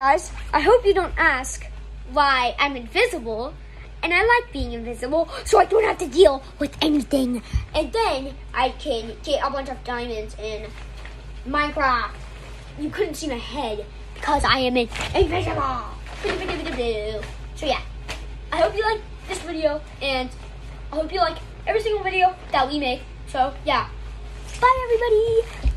Guys, I hope you don't ask why I'm invisible. And I like being invisible, so I don't have to deal with anything. And then I can get a bunch of diamonds in Minecraft. You couldn't see my head because I am invisible. So yeah, I hope you like this video, and I hope you like every single video that we make. So yeah, bye everybody.